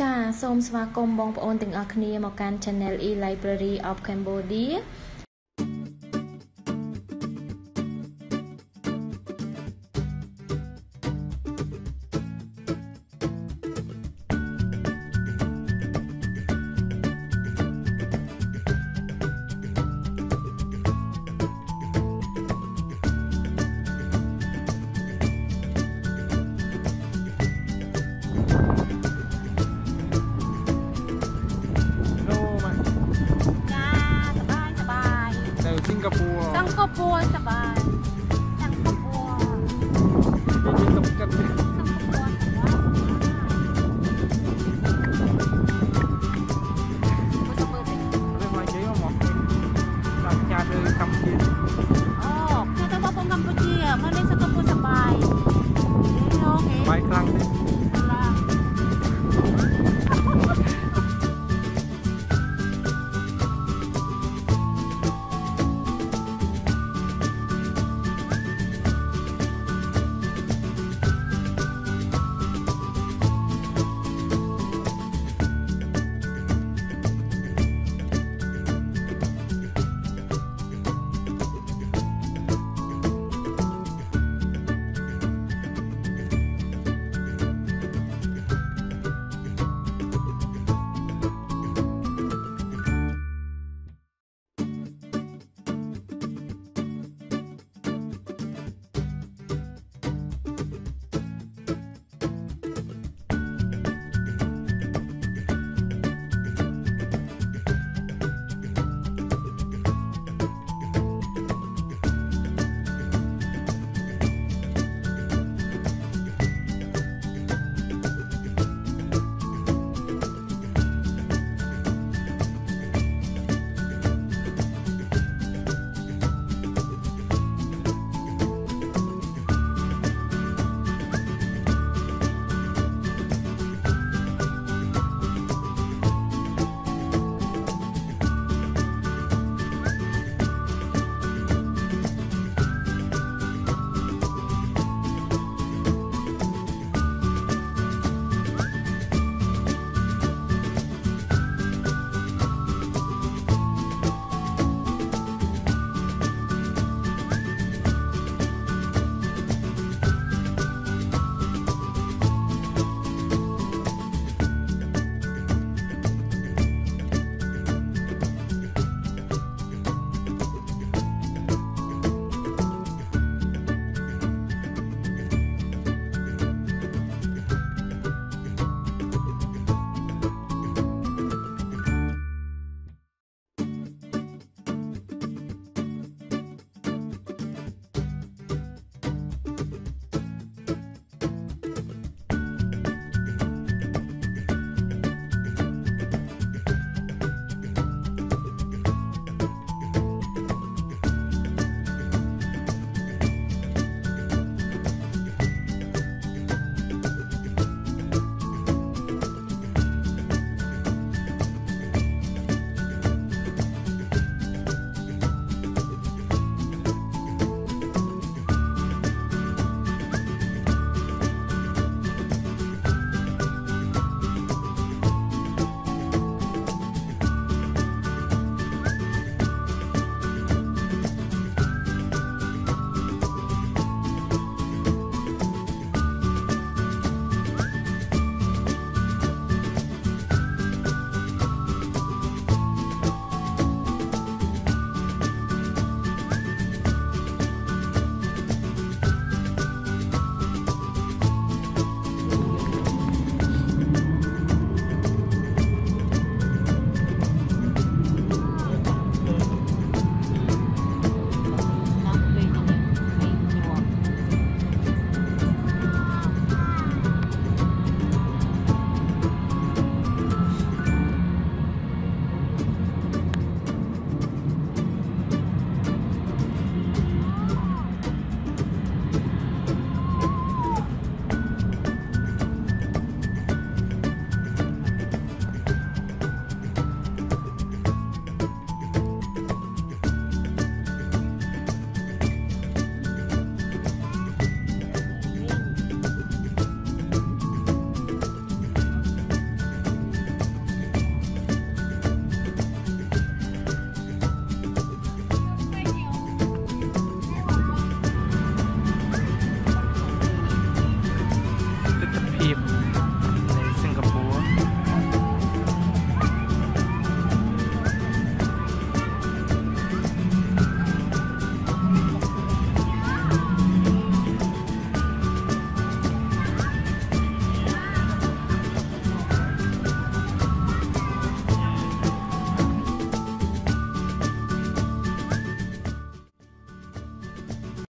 ចាសូមស្វាគមន៍បងប្អូនទាំងអស់គ្នាមកកាន់ Channel E Library of Cambodia Tapos, saka